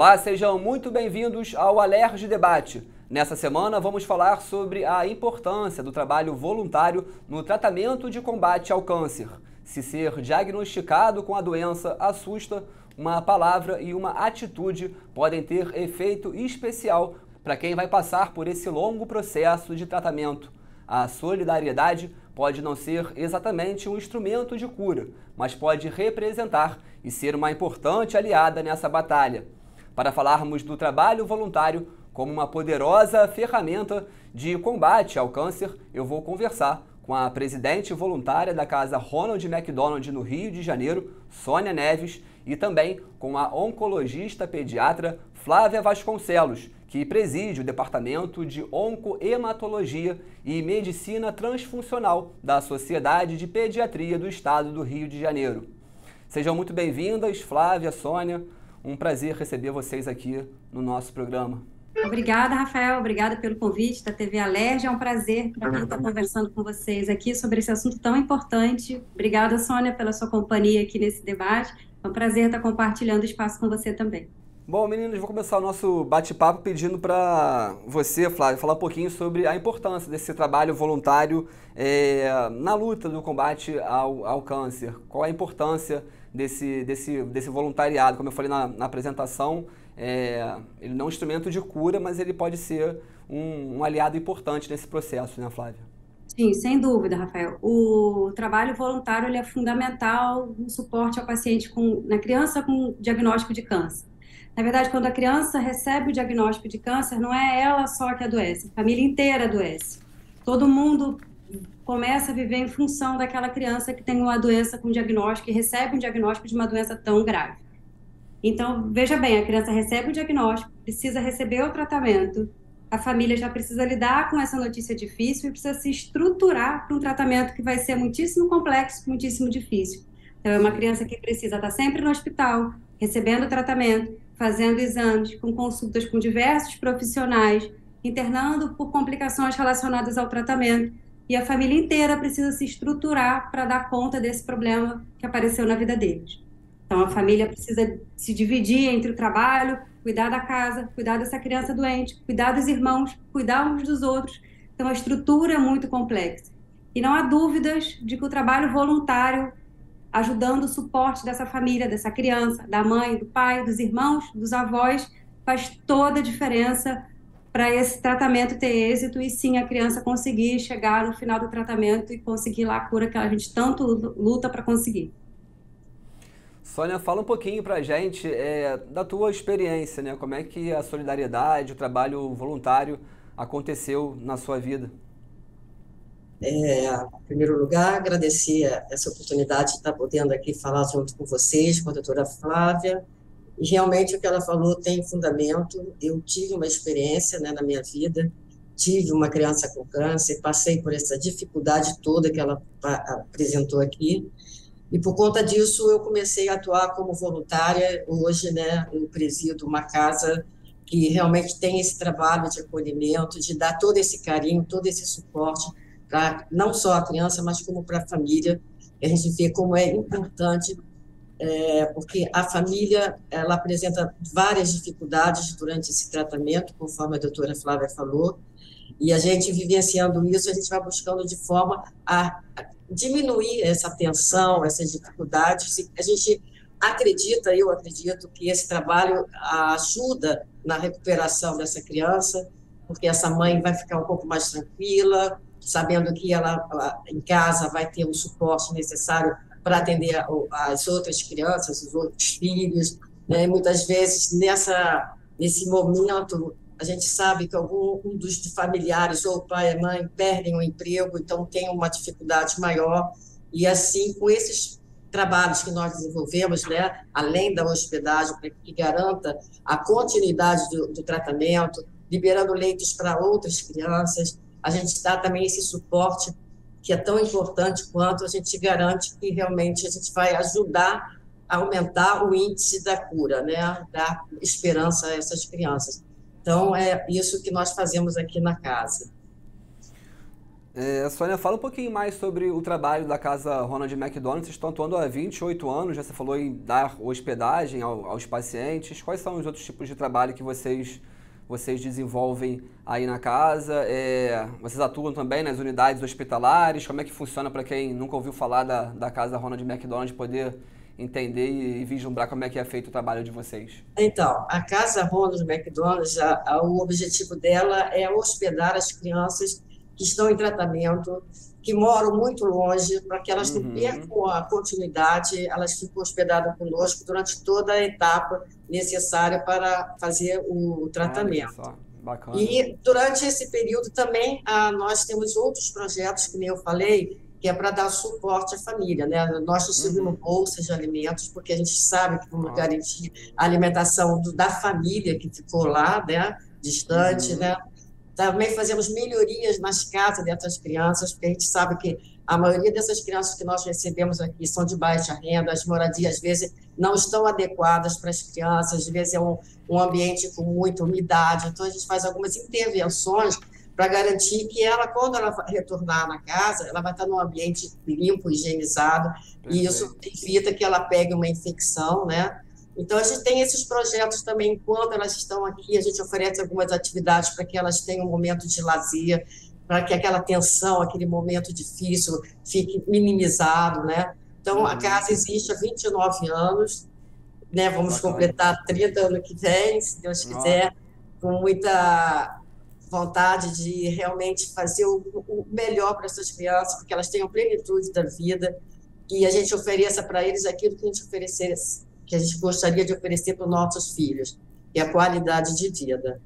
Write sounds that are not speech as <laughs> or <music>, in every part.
Olá, sejam muito bem-vindos ao Alerj Debate. Nessa semana vamos falar sobre a importância do trabalho voluntário no tratamento de combate ao câncer. Se ser diagnosticado com a doença assusta, uma palavra e uma atitude podem ter efeito especial para quem vai passar por esse longo processo de tratamento. A solidariedade pode não ser exatamente um instrumento de cura, mas pode representar e ser uma importante aliada nessa batalha. Para falarmos do trabalho voluntário como uma poderosa ferramenta de combate ao câncer, eu vou conversar com a presidente voluntária da Casa Ronald McDonald no Rio de Janeiro, Sônia Neves, e também com a oncologista pediatra Flávia Vasconcelos, que preside o Departamento de Oncohematologia e Medicina Transfuncional da Sociedade de Pediatria do Estado do Rio de Janeiro. Sejam muito bem-vindas, Flávia, Sônia. Um prazer receber vocês aqui no nosso programa. Obrigada, Rafael. Obrigada pelo convite da TV Alerj. É um prazer para mim estar conversando com vocês aqui sobre esse assunto tão importante. Obrigada, Sônia, pela sua companhia aqui nesse debate. É um prazer estar compartilhando espaço com você também. Bom, meninos, vou começar o nosso bate-papo pedindo para você, Flávio, falar um pouquinho sobre a importância desse trabalho voluntário é, na luta do combate ao, ao, câncer. Qual a importância desse, desse, desse voluntariado? Como eu falei na, na apresentação, é, ele não é um instrumento de cura, mas ele pode ser um, um aliado importante nesse processo, né, Flávia? Sim, sem dúvida, Rafael. O trabalho voluntário ele é fundamental no suporte ao paciente com, na criança com diagnóstico de câncer. Na verdade, quando a criança recebe o diagnóstico de câncer, não é ela só que adoece, a família inteira adoece. Todo mundo começa a viver em função daquela criança que tem uma doença com diagnóstico e recebe um diagnóstico de uma doença tão grave. Então, veja bem, a criança recebe o diagnóstico, precisa receber o tratamento, a família já precisa lidar com essa notícia difícil e precisa se estruturar para um tratamento que vai ser muitíssimo complexo, muitíssimo difícil. Então, é uma criança que precisa estar sempre no hospital, recebendo tratamento, fazendo exames, com consultas com diversos profissionais, internando por complicações relacionadas ao tratamento. E a família inteira precisa se estruturar para dar conta desse problema que apareceu na vida deles. Então, a família precisa se dividir entre o trabalho, cuidar da casa, cuidar dessa criança doente, cuidar dos irmãos, cuidar uns dos outros. Então, a estrutura é muito complexa. E não há dúvidas de que o trabalho voluntário ajudando o suporte dessa família, dessa criança, da mãe, do pai, dos irmãos, dos avós, faz toda a diferença para esse tratamento ter êxito e sim a criança conseguir chegar no final do tratamento e conseguir lá a cura que a gente tanto luta para conseguir. Sônia, fala um pouquinho para a gente é, da tua experiência, né? Como é que a solidariedade, o trabalho voluntário aconteceu na sua vida? É, em primeiro lugar, agradecer essa oportunidade de estar podendo aqui falar junto com vocês, com a doutora Flávia. E realmente o que ela falou tem fundamento. Eu tive uma experiência né, na minha vida, tive uma criança com câncer, passei por essa dificuldade toda que ela apresentou aqui. E por conta disso, eu comecei a atuar como voluntária. Hoje, né, eu presido uma casa que realmente tem esse trabalho de acolhimento, de dar todo esse carinho, todo esse suporte para não só a criança, mas como para a família. A gente vê como é importante, é, porque a família ela apresenta várias dificuldades durante esse tratamento, conforme a doutora Flávia falou, e a gente vivenciando isso, a gente vai buscando de forma a diminuir essa tensão, essas dificuldades. A gente acredita, eu acredito, que esse trabalho ajuda na recuperação dessa criança, porque essa mãe vai ficar um pouco mais tranquila, sabendo que ela, em casa vai ter o suporte necessário para atender as outras crianças, os outros filhos. Né? Muitas vezes, nessa, nesse momento, a gente sabe que algum um dos familiares, ou pai e mãe, perdem o emprego, então tem uma dificuldade maior. E assim, com esses trabalhos que nós desenvolvemos, né, além da hospedagem, que garanta a continuidade do, do tratamento, liberando leitos para outras crianças, a gente dá também esse suporte que é tão importante quanto a gente garante que realmente a gente vai ajudar a aumentar o índice da cura, né, dar esperança a essas crianças. Então, é isso que nós fazemos aqui na casa. É, Sônia, fala um pouquinho mais sobre o trabalho da Casa Ronald McDonald. Vocês estão atuando há 28 anos, já você falou em dar hospedagem aos pacientes. Quais são os outros tipos de trabalho que vocês, vocês desenvolvem aí na casa? É, vocês atuam também nas unidades hospitalares? Como é que funciona para quem nunca ouviu falar da, da Casa Ronald McDonald poder entender e, vislumbrar como é que é feito o trabalho de vocês? Então, a Casa Ronald McDonald, o objetivo dela é hospedar as crianças que estão em tratamento, que moram muito longe, para que elas uhum. não percam a continuidade, elas ficam hospedadas conosco durante toda a etapa necessária para fazer o tratamento. Bacana. E durante esse período também ah, nós temos outros projetos, que nem eu falei, que é para dar suporte à família, né? Nós distribuímos uhum. bolsas de alimentos, porque a gente sabe que vamos garantir a alimentação do, da família que ficou lá, né? Distante, uhum. né? Também fazemos melhorias nas casas dessas crianças, porque a gente sabe que a maioria dessas crianças que nós recebemos aqui são de baixa renda, as moradias às vezes não estão adequadas para as crianças, às vezes é um, um ambiente com muita umidade, então a gente faz algumas intervenções para garantir que ela, quando ela retornar na casa, ela vai estar num ambiente limpo, higienizado, Perfeito. e isso evita que ela pegue uma infecção, né? Então, a gente tem esses projetos também, enquanto elas estão aqui, a gente oferece algumas atividades para que elas tenham um momento de lazer, para que aquela tensão, aquele momento difícil fique minimizado, né? Então, a uhum. casa existe há 29 anos, né? Vamos Bacana. completar 30 anos que vem, se Deus quiser, com muita vontade de realmente fazer o, o melhor para essas crianças, porque elas tenham plenitude da vida e a gente ofereça para eles aquilo que a gente oferecesse que a gente gostaria de oferecer para os nossos filhos, que é a qualidade de vida.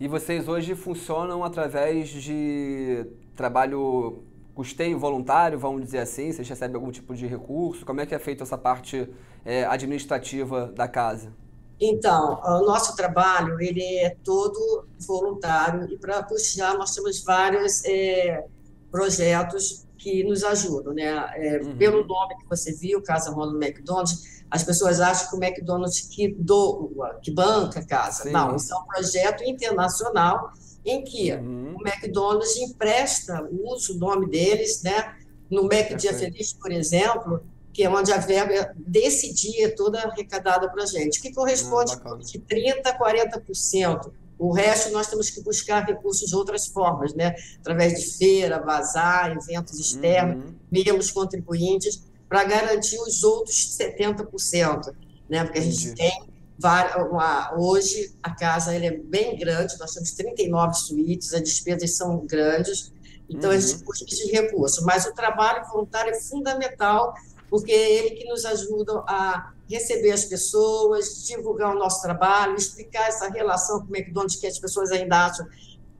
E vocês hoje funcionam através de trabalho custeio voluntário, vamos dizer assim? Vocês recebem algum tipo de recurso? Como é que é feita essa parte é, administrativa da casa? Então, o nosso trabalho ele é todo voluntário e para puxar nós temos vários é, projetos que nos ajudam, né? É, uhum. Pelo nome que você viu, Casa Ronald McDonald, as pessoas acham que o McDonald's que, do, que banca a casa. Sim. Não, isso é um projeto internacional em que uhum. o McDonald's empresta, usa o nome deles, né? No Mac Dia Feliz, por exemplo, que é onde a verba desse dia é toda arrecadada para a gente, que corresponde ah, de 30% a 40%. O resto nós temos que buscar recursos de outras formas, né? através de feira, bazar, eventos externos, uhum. mesmos contribuintes, para garantir os outros 70%. Né? Porque a gente tem uma, hoje a casa é bem grande, nós temos 39 suítes, as despesas são grandes, então uhum. a gente busca esses recursos. Mas o trabalho voluntário é fundamental, porque é ele que nos ajuda a receber as pessoas, divulgar o nosso trabalho, explicar essa relação com o McDonald's que as pessoas ainda acham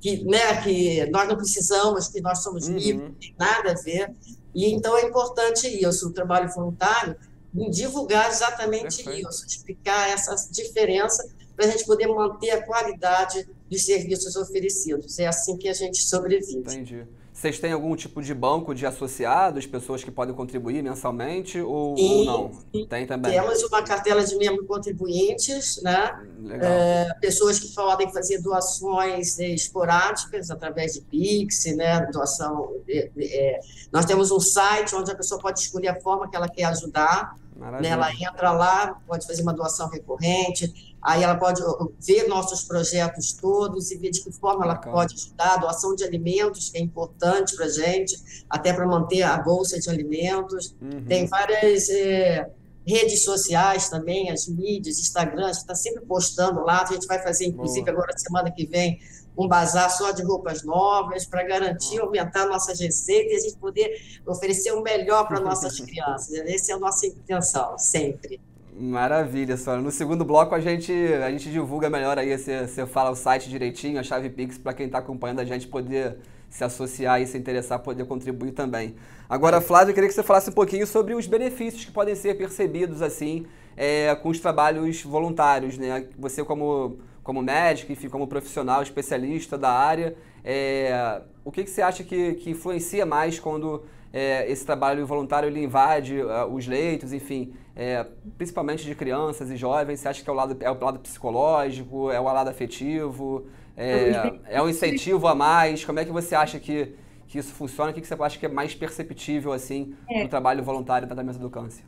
que, né, que nós não precisamos, que nós somos uhum. livres, não tem nada a ver. E então é importante isso, o trabalho voluntário, em divulgar exatamente Perfeito. isso, explicar essa diferença para a gente poder manter a qualidade dos serviços oferecidos. É assim que a gente sobrevive. Entendi. Vocês têm algum tipo de banco de associados, pessoas que podem contribuir mensalmente ou, sim, ou não? Sim. Tem também. Temos uma cartela de membros contribuintes, né? É, pessoas que podem fazer doações é, esporádicas através de Pix, né? Doação. É, é, nós temos um site onde a pessoa pode escolher a forma que ela quer ajudar. Né? Ela entra lá, pode fazer uma doação recorrente, aí ela pode ver nossos projetos todos e ver de que forma ela pode ajudar, doação de alimentos, que é importante para a gente, até para manter a bolsa de alimentos. Uhum. Tem várias é, redes sociais também, as mídias, Instagram, a gente está sempre postando lá, a gente vai fazer, inclusive, Boa. agora, semana que vem, um bazar só de roupas novas para garantir aumentar nossas receitas e a gente poder oferecer o melhor para nossas <laughs> crianças. Essa é a nossa intenção, sempre. Maravilha, Sônia. No segundo bloco a gente, a gente divulga melhor aí, você, você fala o site direitinho, a chave Pix, para quem está acompanhando a gente poder se associar e se interessar, poder contribuir também. Agora, Flávio, eu queria que você falasse um pouquinho sobre os benefícios que podem ser percebidos assim é, com os trabalhos voluntários, né? Você como como médico, enfim, como profissional, especialista da área, é, o que, que você acha que, que influencia mais quando é, esse trabalho voluntário ele invade uh, os leitos, enfim, é, principalmente de crianças e jovens? Você acha que é o lado, é o lado psicológico, é o lado afetivo, é, é um incentivo a mais? Como é que você acha que, que isso funciona? O que, que você acha que é mais perceptível assim é. no trabalho voluntário no tratamento do câncer?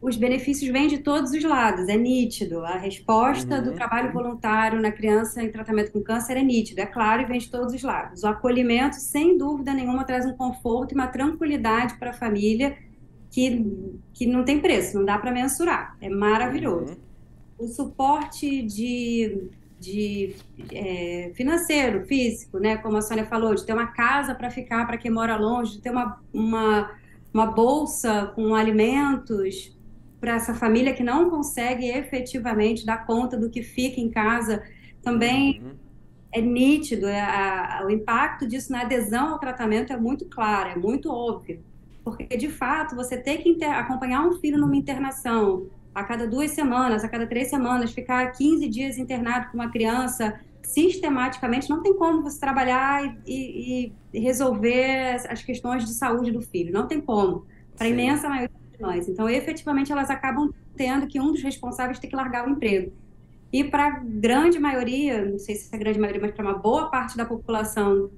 Os benefícios vêm de todos os lados, é nítido. A resposta uhum. do trabalho voluntário na criança em tratamento com câncer é nítido, é claro, e vem de todos os lados. O acolhimento, sem dúvida nenhuma, traz um conforto e uma tranquilidade para a família que, que não tem preço, não dá para mensurar. É maravilhoso. Uhum. O suporte de de é, financeiro, físico, né? Como a Sônia falou, de ter uma casa para ficar para quem mora longe, de ter uma, uma, uma bolsa com alimentos para essa família que não consegue efetivamente dar conta do que fica em casa, também uhum. é nítido. É, a, o impacto disso na adesão ao tratamento é muito claro, é muito óbvio. Porque, de fato, você ter que acompanhar um filho numa internação, a cada duas semanas, a cada três semanas, ficar 15 dias internado com uma criança sistematicamente, não tem como você trabalhar e, e resolver as questões de saúde do filho, não tem como, para a imensa maioria nós. Então, efetivamente, elas acabam tendo que um dos responsáveis ter que largar o emprego. E para a grande maioria, não sei se é a grande maioria, mas para uma boa parte da população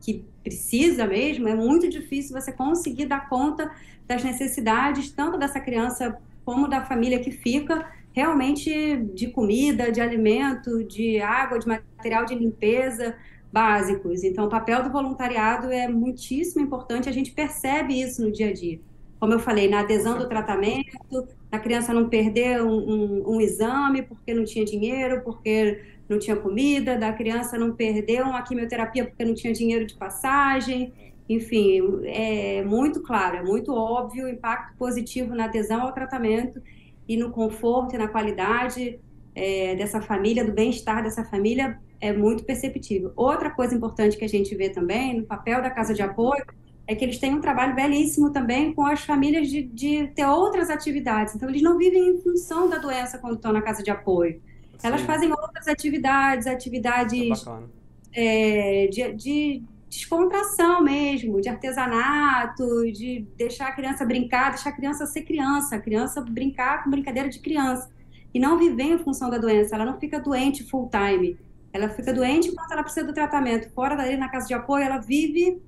que precisa mesmo, é muito difícil você conseguir dar conta das necessidades, tanto dessa criança como da família que fica, realmente de comida, de alimento, de água, de material de limpeza básicos. Então, o papel do voluntariado é muitíssimo importante, a gente percebe isso no dia a dia. Como eu falei, na adesão do tratamento, a criança não perder um, um, um exame porque não tinha dinheiro, porque não tinha comida, da criança não perder uma quimioterapia porque não tinha dinheiro de passagem, enfim, é muito claro, é muito óbvio o impacto positivo na adesão ao tratamento e no conforto e na qualidade é, dessa família, do bem-estar dessa família, é muito perceptível. Outra coisa importante que a gente vê também no papel da casa de apoio é que eles têm um trabalho belíssimo também com as famílias de, de ter outras atividades. Então, eles não vivem em função da doença quando estão na casa de apoio. Sim. Elas fazem outras atividades, atividades é, de, de descontração mesmo, de artesanato, de deixar a criança brincar, deixar a criança ser criança, a criança brincar com brincadeira de criança. E não viver em função da doença, ela não fica doente full time. Ela fica doente enquanto ela precisa do tratamento. Fora dali, na casa de apoio, ela vive.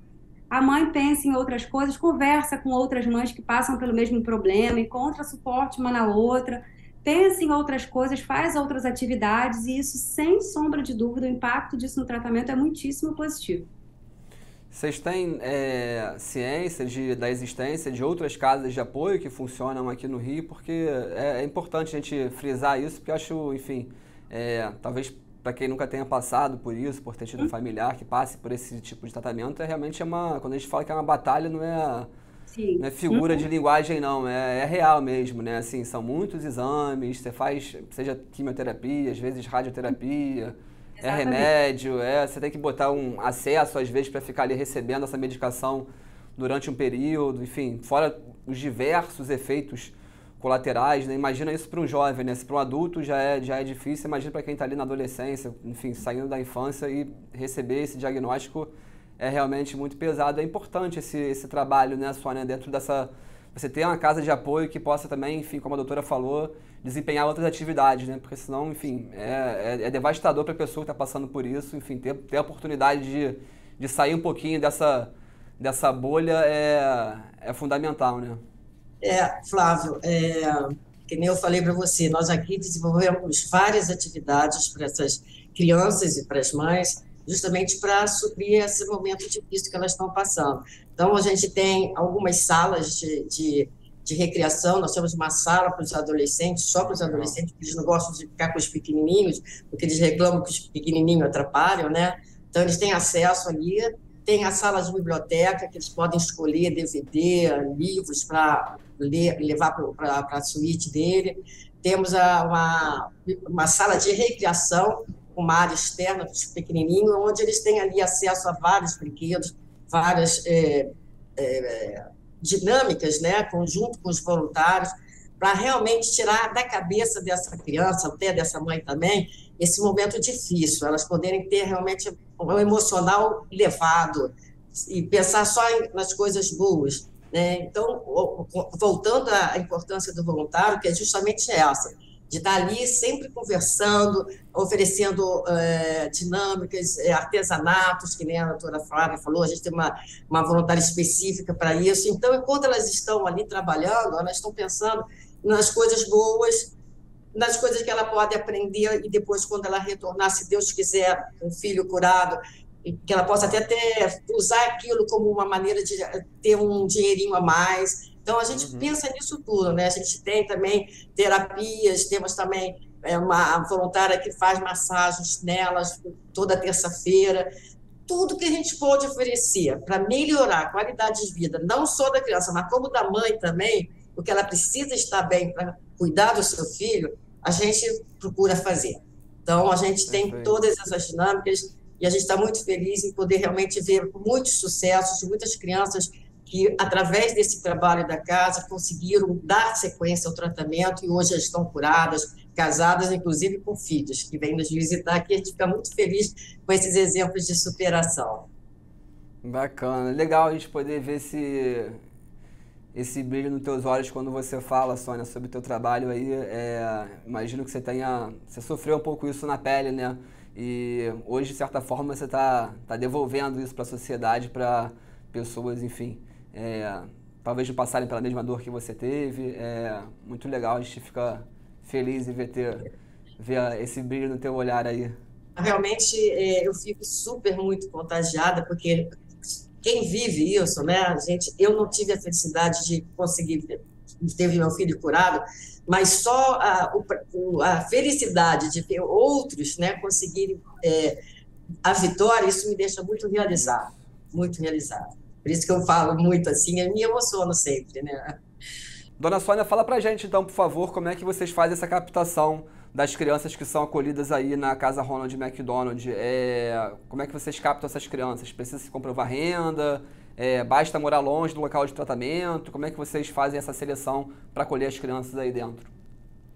A mãe pensa em outras coisas, conversa com outras mães que passam pelo mesmo problema, encontra suporte uma na outra, pensa em outras coisas, faz outras atividades, e isso, sem sombra de dúvida, o impacto disso no tratamento é muitíssimo positivo. Vocês têm é, ciência de, da existência de outras casas de apoio que funcionam aqui no Rio? Porque é, é importante a gente frisar isso, porque acho, enfim, é, talvez para quem nunca tenha passado por isso, por ter tido um familiar que passe por esse tipo de tratamento, é realmente é uma. Quando a gente fala que é uma batalha, não é, não é figura de linguagem, não, é, é, real mesmo, né? Assim, são muitos exames, você faz, seja quimioterapia, às vezes radioterapia é remédio, é, você tem que botar um acesso, às vezes, para ficar ali recebendo essa medicação durante um período, enfim, fora os diversos efeitos colaterais, né? Imagina isso para um jovem, né? Se para um adulto já é, já é difícil, imagina para quem está ali na adolescência, enfim, saindo da infância e receber esse diagnóstico é realmente muito pesado. É importante esse, esse trabalho, né, Sônia, dentro dessa você ter uma casa de apoio que possa também, enfim, como a doutora falou, desempenhar outras atividades, né? Porque senão, enfim, é, é, é devastador para a pessoa que está passando por isso, enfim, ter, ter a oportunidade de, de sair um pouquinho dessa, dessa bolha é, é fundamental, né? É, Flávio, é, que nem eu falei para você, nós aqui desenvolvemos várias atividades para essas crianças e para as mães, justamente para suprir esse momento difícil que elas estão passando. Então, a gente tem algumas salas de, de, de recreação, nós temos uma sala para os adolescentes, só para os adolescentes, porque eles não gostam de ficar com os pequenininhos, porque eles reclamam que os pequenininhos atrapalham, né? Então, eles têm acesso ali. Tem a sala de biblioteca, que eles podem escolher DVD, livros para levar para a suíte dele. Temos a, uma, uma sala de recreação, uma área externa pequenininhos, onde eles têm ali acesso a vários brinquedos, várias é, é, dinâmicas, né, conjunto com os voluntários, para realmente tirar da cabeça dessa criança, até dessa mãe também, esse momento difícil, elas poderem ter realmente um emocional elevado e pensar só nas coisas boas. Né? Então, voltando à importância do voluntário, que é justamente essa, de estar ali sempre conversando, oferecendo é, dinâmicas, é, artesanatos, que nem a doutora Flávia falou, a gente tem uma, uma voluntária específica para isso. Então, enquanto elas estão ali trabalhando, elas estão pensando nas coisas boas, nas coisas que ela pode aprender e depois, quando ela retornar, se Deus quiser, um filho curado, que ela possa até ter, usar aquilo como uma maneira de ter um dinheirinho a mais, então, a gente uhum. pensa nisso tudo, né? A gente tem também terapias, temos também é, uma voluntária que faz massagens nelas toda terça-feira. Tudo que a gente pode oferecer para melhorar a qualidade de vida, não só da criança, mas como da mãe também, porque ela precisa estar bem para cuidar do seu filho, a gente procura fazer. Então, a gente tem Perfeito. todas essas dinâmicas e a gente está muito feliz em poder realmente ver muitos sucessos, muitas crianças que, através desse trabalho da casa, conseguiram dar sequência ao tratamento e hoje estão curadas, casadas, inclusive com filhos, que vêm nos visitar aqui. A gente fica muito feliz com esses exemplos de superação. Bacana. Legal a gente poder ver esse, esse brilho nos teus olhos quando você fala, Sônia, sobre o teu trabalho aí. É, imagino que você tenha... Você sofreu um pouco isso na pele, né? E hoje, de certa forma, você está tá devolvendo isso para a sociedade, para pessoas, enfim, é, talvez não passarem pela mesma dor que você teve. É muito legal, a gente fica feliz em ver, ter, ver esse brilho no teu olhar aí. Realmente, é, eu fico super muito contagiada, porque quem vive isso, né? A gente, eu não tive a felicidade de conseguir ter meu filho curado, mas só a, a felicidade de ver outros, né, conseguirem é, a vitória, isso me deixa muito realizado, muito realizado. Por isso que eu falo muito assim, eu me emociono sempre, né? Dona Sônia, fala pra gente então, por favor, como é que vocês fazem essa captação das crianças que são acolhidas aí na Casa Ronald McDonald. É, como é que vocês captam essas crianças? Precisa se comprovar renda? É, basta morar longe do local de tratamento? Como é que vocês fazem essa seleção para acolher as crianças aí dentro?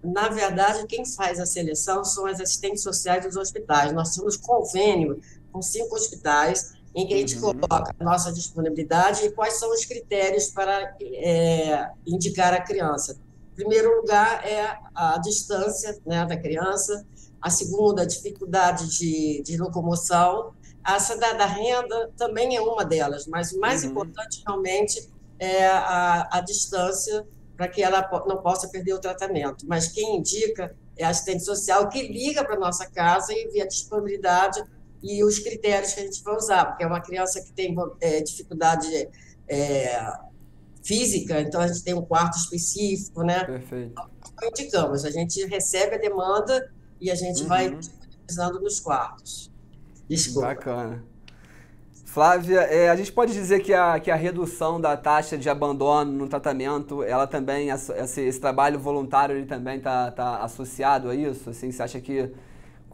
Na verdade, quem faz a seleção são as assistentes sociais dos hospitais. Nós temos convênio com cinco hospitais em que a gente uhum. coloca a nossa disponibilidade e quais são os critérios para é, indicar a criança. Em primeiro lugar é a distância né, da criança, a segunda, a dificuldade de, de locomoção, essa da, da, renda também é uma delas, mas o mais uhum. importante realmente é a, a distância para que ela não possa perder o tratamento. Mas quem indica é a assistente social que liga para a nossa casa e vê a disponibilidade e os critérios que a gente vai usar, porque é uma criança que tem é, dificuldade é, física, então a gente tem um quarto específico, né? Perfeito. Então, indicamos, a gente recebe a demanda e a gente uhum. vai disponibilizando nos quartos. Desculpa. Bacana. Flávia, é, a gente pode dizer que a, que a redução da taxa de abandono no tratamento, ela também, esse, esse trabalho voluntário, ele também está tá associado a isso? Assim, você acha que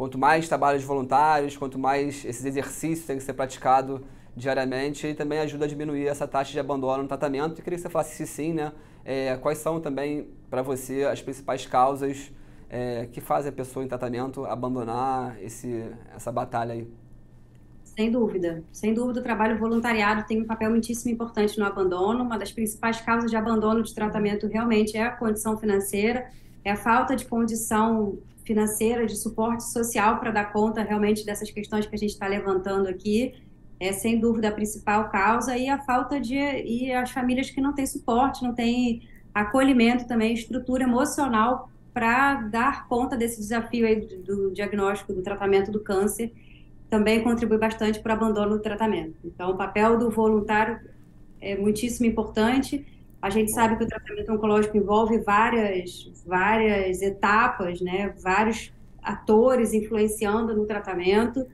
quanto mais trabalhos voluntários, quanto mais esses exercícios têm que ser praticados diariamente, e também ajuda a diminuir essa taxa de abandono no tratamento. E queria que você falasse se sim, né? É, quais são também, para você, as principais causas é, que fazem a pessoa em tratamento abandonar esse, essa batalha aí? Sem dúvida. Sem dúvida, o trabalho voluntariado tem um papel muitíssimo importante no abandono. Uma das principais causas de abandono de tratamento realmente é a condição financeira, é a falta de condição financeira, de suporte social para dar conta realmente dessas questões que a gente está levantando aqui. É sem dúvida a principal causa e a falta de e as famílias que não têm suporte, não têm acolhimento também, estrutura emocional para dar conta desse desafio aí do, do diagnóstico, do tratamento do câncer, também contribui bastante para o abandono do tratamento. Então, o papel do voluntário é muitíssimo importante a gente sabe que o tratamento oncológico envolve várias, várias etapas, né? Vários atores influenciando no tratamento.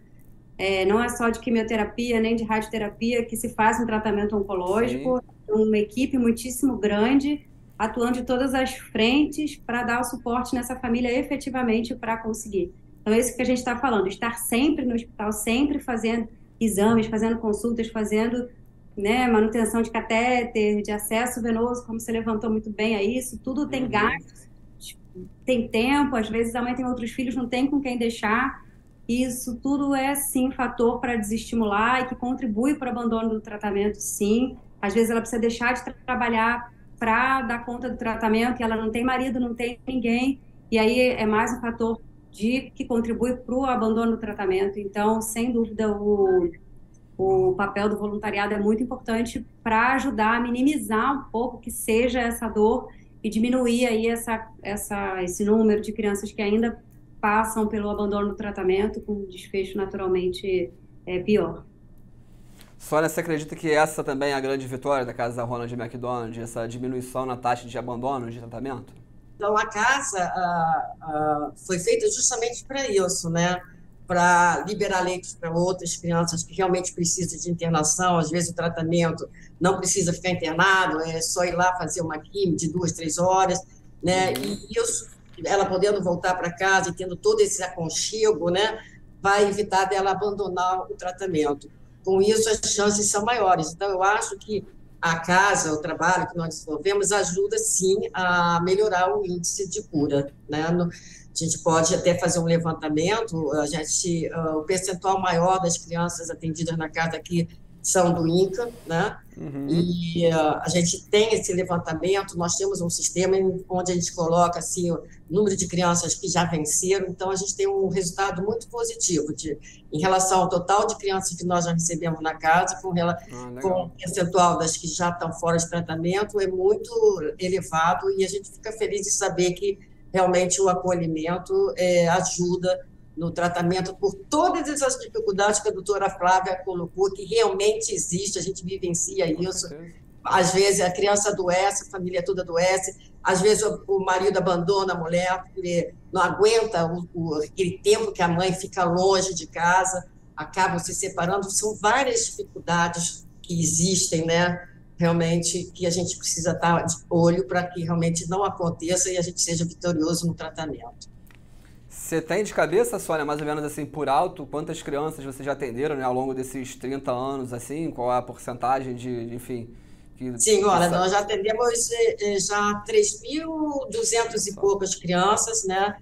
É, não é só de quimioterapia nem de radioterapia que se faz um tratamento oncológico. Sim. Uma equipe muitíssimo grande atuando de todas as frentes para dar o suporte nessa família efetivamente para conseguir. Então, é isso que a gente está falando, estar sempre no hospital, sempre fazendo exames, fazendo consultas, fazendo né, manutenção de catéter, de acesso venoso, como você levantou muito bem a isso, tudo tem uhum. gastos, tem tempo, às vezes a mãe tem outros filhos, não tem com quem deixar, isso tudo é, sim, fator para desestimular e que contribui para o abandono do tratamento, sim. Às vezes ela precisa deixar de tra trabalhar para dar conta do tratamento e ela não tem marido, não tem ninguém, e aí é mais um fator de que contribui para o abandono do tratamento. Então, sem dúvida, o, o papel do voluntariado é muito importante para ajudar a minimizar um pouco que seja essa dor e diminuir aí essa, essa, esse número de crianças que ainda passam pelo abandono do tratamento com desfecho naturalmente é, pior. Sônia, você acredita que essa também é a grande vitória da casa da Ronald McDonald, essa diminuição na taxa de abandono de tratamento? Então, a casa ah, ah, foi feita justamente para isso, né? Para liberar leitos para outras crianças que realmente precisam de internação. Às vezes, o tratamento não precisa ficar internado, é só ir lá fazer uma quimio de duas, três horas, né? Uhum. E isso, ela podendo voltar para casa e tendo todo esse aconchego, né? Vai evitar dela abandonar o tratamento. Com isso, as chances são maiores. Então, eu acho que a casa, o trabalho que nós desenvolvemos, ajuda sim a melhorar o índice de cura. Né? No, a gente pode até fazer um levantamento, a gente, uh, o percentual maior das crianças atendidas na casa aqui são do INCA, né? Uhum. E uh, a gente tem esse levantamento, nós temos um sistema onde a gente coloca assim o número de crianças que já venceram, então a gente tem um resultado muito positivo de, em relação ao total de crianças que nós já recebemos na casa, com, ah, com o percentual das que já estão fora de tratamento, é muito elevado e a gente fica feliz de saber que realmente o acolhimento é, ajuda no tratamento por todas essas dificuldades que a doutora Flávia colocou, que realmente existe, a gente vivencia isso. Às vezes a criança adoece, a família toda adoece, às vezes o, o marido abandona a mulher, porque não aguenta o, o, aquele tempo que a mãe fica longe de casa, acabam se separando. São várias dificuldades que existem, né? Realmente, que a gente precisa estar de olho para que realmente não aconteça e a gente seja vitorioso no tratamento. Você tem de cabeça, Sônia, mais ou menos assim, por alto, quantas crianças você já atenderam né, ao longo desses 30 anos, assim? Qual é a porcentagem de, enfim... Que, Sim, olha, nós já atendemos eh, já 3.200 e poucas crianças, né?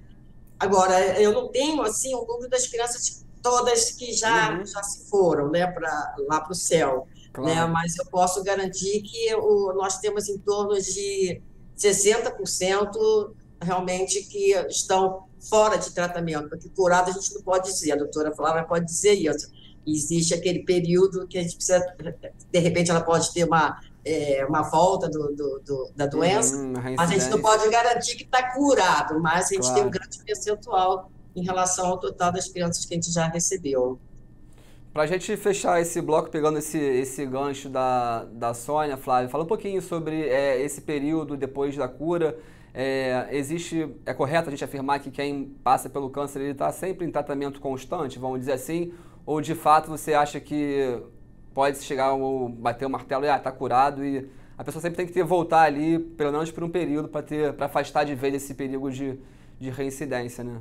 Agora, eu não tenho, assim, o número das crianças todas que já, uhum. já se foram, né, pra, lá para o céu? Claro. né? Mas eu posso garantir que o, nós temos em torno de 60% realmente que estão fora de tratamento, porque curado a gente não pode dizer, a doutora Flávia pode dizer isso. Existe aquele período que a gente precisa, de repente ela pode ter uma, é, uma volta do, do, do da doença, hum, a gente não pode garantir que está curado, mas a gente claro. tem um grande percentual em relação ao total das crianças que a gente já recebeu. Para a gente fechar esse bloco, pegando esse, esse gancho da, da Sônia, Flávia, fala um pouquinho sobre é, esse período depois da cura, é, existe, é correto a gente afirmar que quem passa pelo câncer ele está sempre em tratamento constante, vamos dizer assim, ou de fato você acha que pode chegar ou bater o martelo e ah, está curado e a pessoa sempre tem que ter voltar ali, pelo menos por um período, para ter para afastar de vez esse perigo de, de reincidência, né?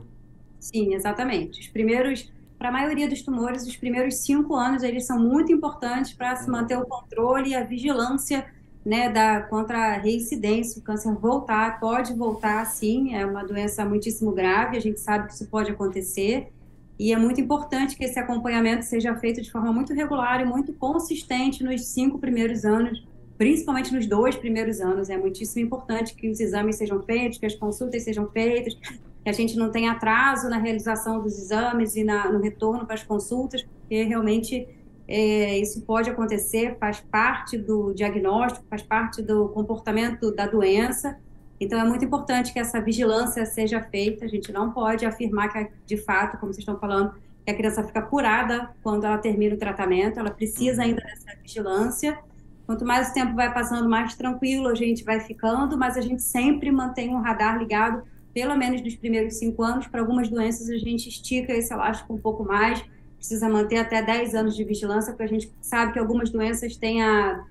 Sim, exatamente. Os primeiros, para a maioria dos tumores, os primeiros cinco anos eles são muito importantes para se uhum. manter o controle e a vigilância né, da, contra a reincidência, o câncer voltar, pode voltar sim, é uma doença muitíssimo grave, a gente sabe que isso pode acontecer, e é muito importante que esse acompanhamento seja feito de forma muito regular e muito consistente nos cinco primeiros anos, principalmente nos dois primeiros anos. É muitíssimo importante que os exames sejam feitos, que as consultas sejam feitas, que a gente não tenha atraso na realização dos exames e na, no retorno para as consultas, porque realmente é, isso pode acontecer, faz parte do diagnóstico, faz parte do comportamento da doença. Então, é muito importante que essa vigilância seja feita. A gente não pode afirmar que, de fato, como vocês estão falando, que a criança fica curada quando ela termina o tratamento. Ela precisa ainda dessa vigilância. Quanto mais o tempo vai passando, mais tranquilo a gente vai ficando, mas a gente sempre mantém um radar ligado, pelo menos nos primeiros cinco anos. Para algumas doenças, a gente estica esse elástico um pouco mais precisa manter até 10 anos de vigilância, porque a gente sabe que algumas doenças têm a,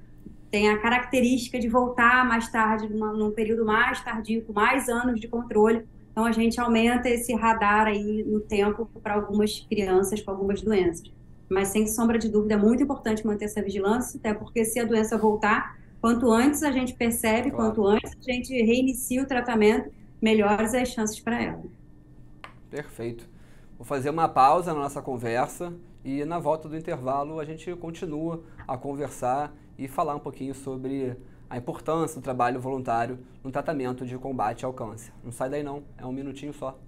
têm a característica de voltar mais tarde, numa, num período mais tardio, com mais anos de controle. Então, a gente aumenta esse radar aí no tempo para algumas crianças com algumas doenças. Mas, sem sombra de dúvida, é muito importante manter essa vigilância, até porque se a doença voltar, quanto antes a gente percebe, claro. quanto antes a gente reinicia o tratamento, melhores as chances para ela. Perfeito. Vou fazer uma pausa na nossa conversa e na volta do intervalo a gente continua a conversar e falar um pouquinho sobre a importância do trabalho voluntário no tratamento de combate ao câncer. Não sai daí não, é um minutinho só.